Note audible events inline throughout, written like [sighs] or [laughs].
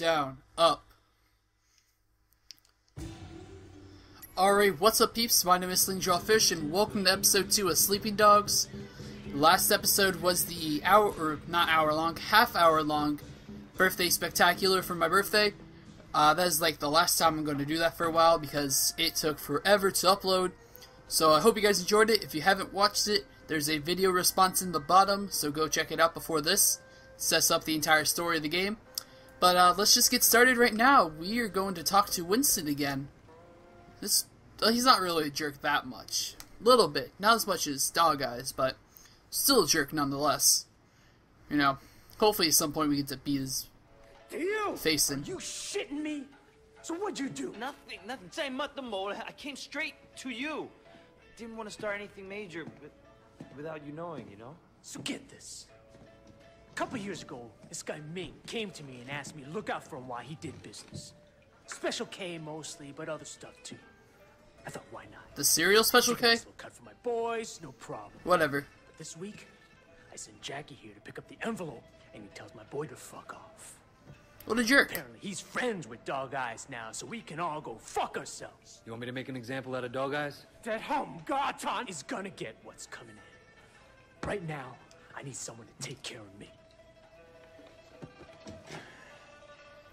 down, up. Alright, what's up peeps? My name is SlingJawFish and welcome to episode 2 of Sleeping Dogs. Last episode was the hour, or not hour long, half hour long birthday spectacular for my birthday. Uh, that is like the last time I'm going to do that for a while because it took forever to upload. So I hope you guys enjoyed it. If you haven't watched it, there's a video response in the bottom, so go check it out before this. Sets up the entire story of the game. But uh, let's just get started right now. We are going to talk to Winston again. This well, He's not really a jerk that much. a Little bit. Not as much as Dog Eyes, but still a jerk nonetheless. You know, hopefully at some point we get to beat his Deal. face in. Are you shitting me? So what'd you do? Nothing, nothing. Same nothing more. I came straight to you. Didn't want to start anything major, but without you knowing, you know? So get this. A couple years ago, this guy Ming came to me and asked me to look out for him while he did business. Special K mostly, but other stuff too. I thought, why not? The cereal special Take a K? nice little cut for my boys, no problem. Whatever. But this week, I sent Jackie here to pick up the envelope, and he tells my boy to fuck off. What a jerk. Apparently, he's friends with Dog Eyes now, so we can all go fuck ourselves. You want me to make an example out of dog eyes? That hum Garton is gonna get what's coming in. Right now, I need someone to take care of me.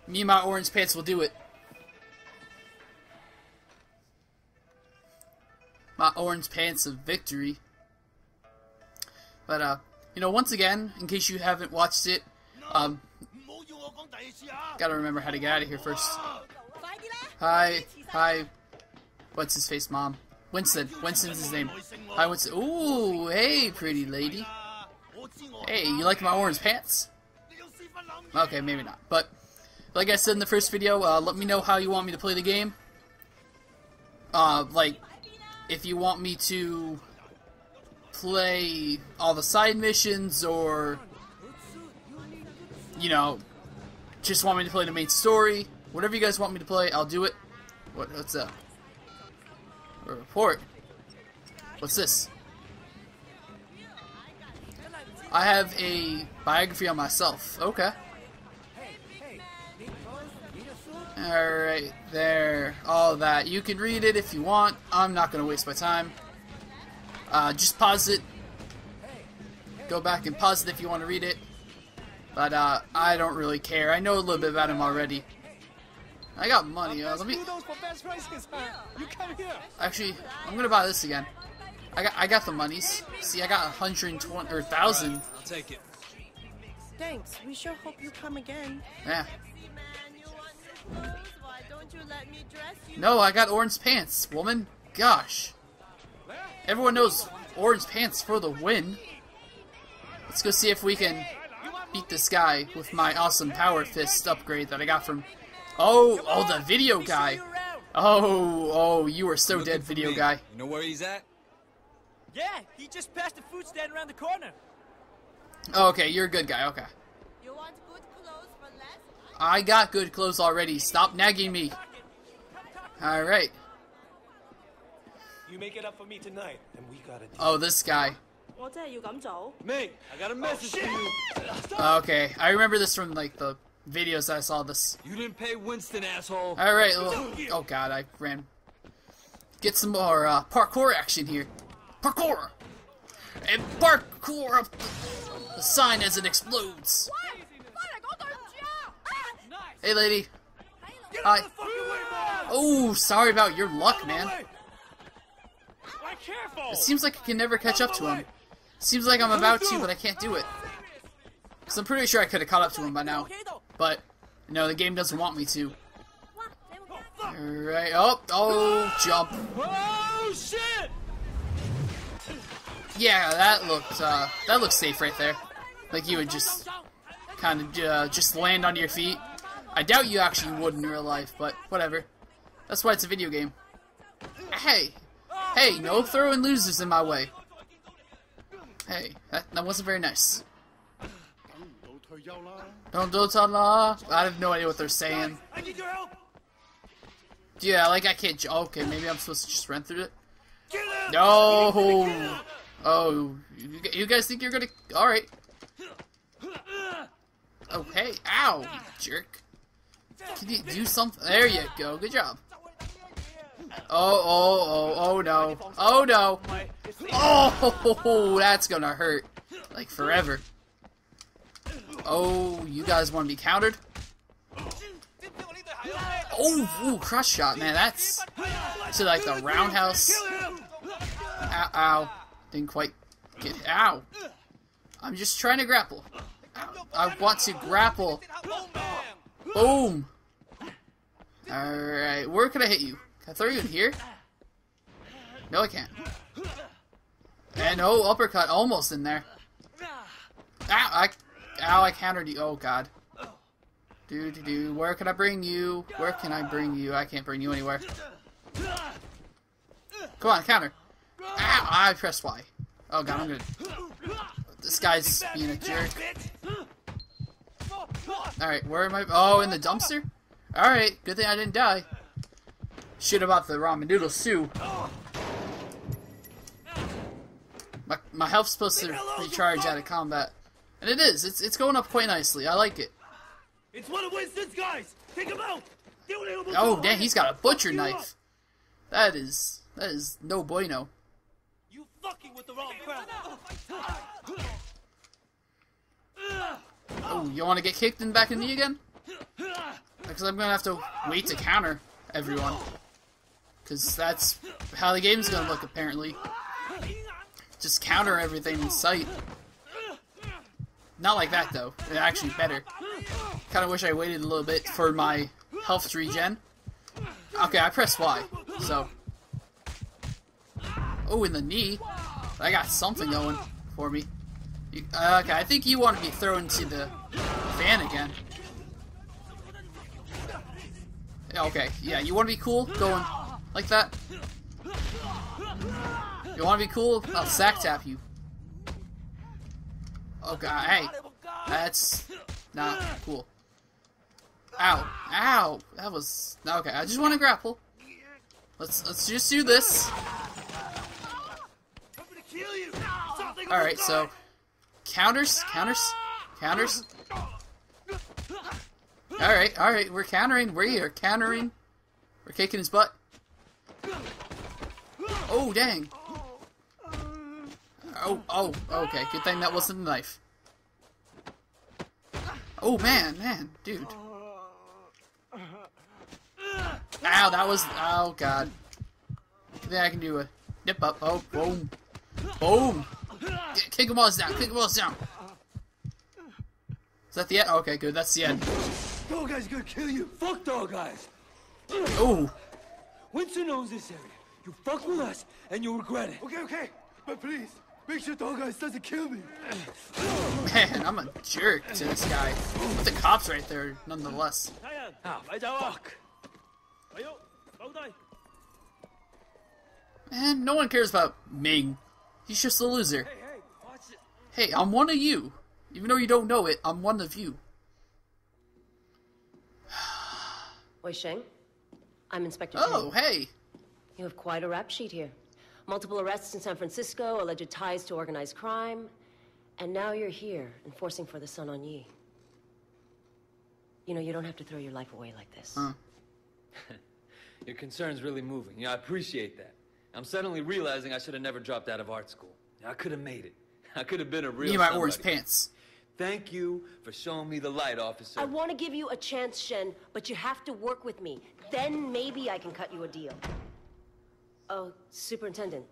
Me and my orange pants will do it. My orange pants of victory. But, uh, you know, once again, in case you haven't watched it, um, gotta remember how to get out of here first. Hi, hi. What's his face, mom? Winston. Winston's his name. Hi, Winston. Ooh, hey, pretty lady. Hey, you like my orange pants? Okay, maybe not. But, like I said in the first video, uh, let me know how you want me to play the game. Uh, like, if you want me to play all the side missions, or, you know, just want me to play the main story. Whatever you guys want me to play, I'll do it. What, what's up? A report. What's this? I have a biography on myself. Okay. Alright, there. All that. You can read it if you want. I'm not going to waste my time. Uh, just pause it. Go back and pause it if you want to read it. But uh, I don't really care. I know a little bit about him already. I got money. Uh, let me. Actually, I'm gonna buy this again. I got I got the monies. See, I got 120 or thousand. I'll take it. Thanks. We sure hope you come again. Yeah. No, I got orange pants, woman. Gosh. Everyone knows orange pants for the win. Let's go see if we can beat this guy with my awesome power fist upgrade that I got from. Oh, oh, the video guy. Oh, oh, you are so dead, video guy. You know where he's at? Yeah, he just passed the food stand around the corner. Oh, okay, you're a good guy. Okay. You want good clothes for less? I got good clothes already. Stop nagging me. All right. You make it up for me tonight, and we gotta. Oh, this guy. Mate, I got a oh, message for you. Uh, okay, I remember this from like the videos I saw this. You didn't pay Winston, asshole. All right. Oh God, I ran. Get some more uh, parkour action here. Parkour and parkour up the sign as it explodes. What? Hey, lady. Hi. Oh, sorry about your luck, man. Careful! It seems like I can never catch up to him. Seems like I'm about to, but I can't do it. Cause I'm pretty sure I could have caught up to him by now. But, no, the game doesn't want me to. Alright, oh, oh, jump. Oh shit! Yeah, that looked, uh, that looks safe right there. Like you would just kind of uh, just land on your feet. I doubt you actually would in real life, but whatever. That's why it's a video game. Hey, hey, no throwing losers in my way. Hey, that, that wasn't very nice. Don't do ta I have no idea what they're saying. I need your help! Yeah, like I can't. Okay, maybe I'm supposed to just run through it. No. Oh, you, you guys think you're gonna? All right. Okay. ow, you jerk. Can you do something? There you go. Good job. Oh, oh, oh, oh no. Oh no. Oh, [laughs] that's gonna hurt. Like forever. Oh, you guys want to be countered? Oh, ooh, crush shot, man. That's to like the roundhouse. Ow, ow. Didn't quite get. Ow. I'm just trying to grapple. I want to grapple. Boom. Alright, where can I hit you? Can I throw you in here? No, I can't. Eh, and oh, uppercut almost in there. Ow, I, ow, I countered you. Oh, God. Do, do, do. Where can I bring you? Where can I bring you? I can't bring you anywhere. Come on, counter. Ow, I pressed Y. Oh, God, I'm good. This guy's being a jerk. Alright, where am I? Oh, in the dumpster? Alright, good thing I didn't die. Shit about the ramen noodle too. My, my health's supposed to recharge out of combat. And it is. It's, it's going up quite nicely. I like it. It's one of Winston's guys. Take him out. Oh, dang, he's got a butcher knife. That is... That is no bueno. You fucking with the wrong crowd. Oh, you want to get kicked in the back of the knee again? Because I'm going to have to wait to counter everyone. Because that's how the game's going to look, apparently. Just counter everything in sight. Not like that, though. It's actually better. Kind of wish I waited a little bit for my health regen. Okay, I pressed Y, so... Oh, in the knee. I got something going for me. You, uh, okay, I think you want to be thrown to the fan again. Okay, yeah, you want to be cool? Going like that? You want to be cool? I'll sack tap you. Oh god, hey. That's not cool. Ow. Ow. That was okay, I just want to grapple. Let's let's just do this. I'm gonna kill you. Something Alright, so counters, counters, counters. Alright, alright, we're countering, we're here, countering. We're kicking his butt. Oh dang. Oh, oh, okay, good thing that wasn't a knife. Oh man, man, dude. Ow, that was oh god. Then I can do a nip up. Oh, boom. Boom. Kick them all down, kick them all down. Is that the end? Okay, good, that's the end. Dog guy's gonna kill you. Fuck dog guys. Oh, Winston owns this area. You fuck with us, and you'll regret it. Okay, okay. But please, make sure dog guys doesn't kill me. man, I'm a jerk to this guy. But the cops right there, nonetheless. Ah, fuck. Man, no one cares about Ming. He's just a loser. Hey, I'm one of you. Even though you don't know it, I'm one of you. [sighs] Wei Shen, I'm Inspector Oh, Tang. hey. You have quite a rap sheet here. Multiple arrests in San Francisco, alleged ties to organized crime, and now you're here, enforcing for the Sun On Yee. You know, you don't have to throw your life away like this. Huh. [laughs] Your concern's really moving. Yeah, I appreciate that. I'm suddenly realizing I should have never dropped out of art school. I could have made it. I could have been a real You might somebody. wear his pants. Thank you for showing me the light, officer. I want to give you a chance, Shen, but you have to work with me. Then maybe I can cut you a deal. Oh, Superintendent,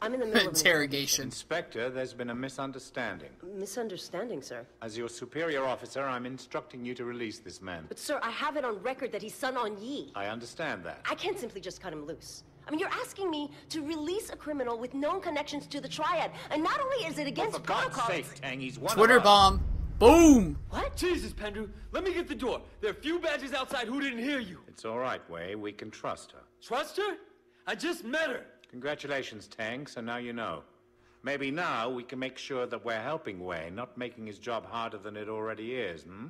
I'm in the middle of Interrogation. Inspector, there's been a misunderstanding. misunderstanding, sir. As your superior officer, I'm instructing you to release this man. But sir, I have it on record that he's Sun On Yee. I understand that. I can't simply just cut him loose. I mean, you're asking me to release a criminal with known connections to the Triad, and not only is it Well, against for God's protocol, sake, Tang, he's one Twitter of bomb. Boom. What? Jesus, Pendrew, let me get the door. There are a few badges outside who didn't hear you. It's all right, Wei. We can trust her. Trust her? I just met her. Congratulations, Tang, so now you know. Maybe now we can make sure that we're helping Wei, not making his job harder than it already is, hmm?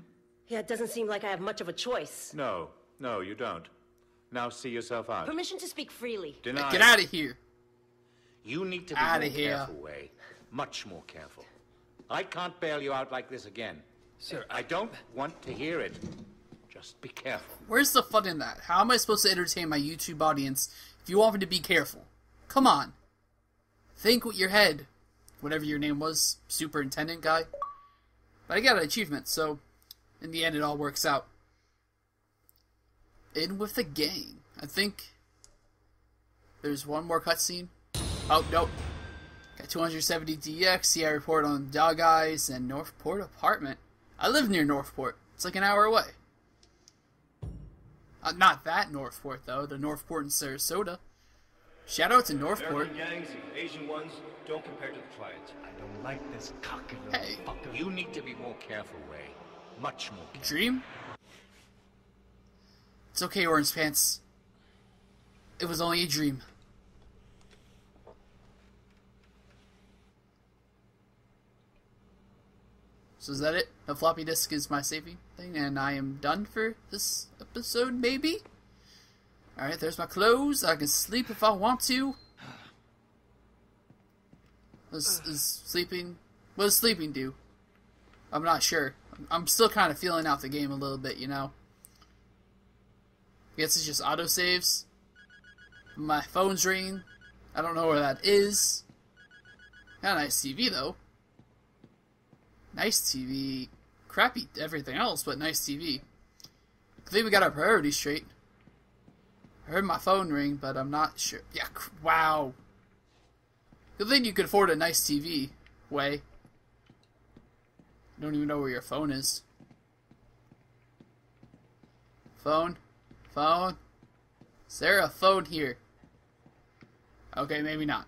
Yeah, it doesn't seem like I have much of a choice. No, no, you don't. Now see yourself out. Permission to speak freely. Denied. Get out of here. You need to be Outta more here. careful, Wei. Much more careful. I can't bail you out like this again. Sir, I don't want to hear it. Just be careful. Where's the fun in that? How am I supposed to entertain my YouTube audience if you want me to be careful? Come on. Think with your head. Whatever your name was, superintendent guy. But I got an achievement, so in the end it all works out. In with the gang. I think there's one more cutscene. Oh, nope. Got 270 DX, see I report on Dog Eyes, and Northport apartment. I live near Northport. It's like an hour away. Uh, not that Northport, though. The Northport in Sarasota. Shout out to Northport. American gangs, the Asian ones, don't compare to the clients. I don't like this cocky little Hey. fucker. You need to be more careful, Ray. Much more careful. Dream? It's okay, Orange Pants. It was only a dream. So is that it? The floppy disk is my saving thing, and I am done for this episode, maybe? Alright, there's my clothes. I can sleep if I want to. Is, is sleeping... What does sleeping do? I'm not sure. I'm still kind of feeling out the game a little bit, you know? I guess it's just autosaves. My phone's ringing. I don't know where that is. Got a nice TV, though. Nice TV. Crappy everything else, but nice TV. I think we got our priorities straight. I heard my phone ring, but I'm not sure. Yeah, wow. Good thing you could afford a nice TV, Wei. Don't even know where your phone is. Phone? Phone? Is there a phone here? Okay, maybe not.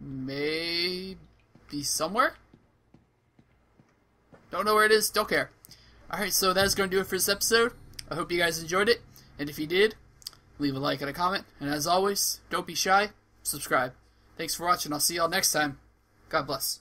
Maybe be somewhere? Don't know where it is, don't care. Alright, so that is going to do it for this episode. I hope you guys enjoyed it. And if you did, leave a like and a comment. And as always, don't be shy, subscribe. Thanks for watching. I'll see y'all next time. God bless.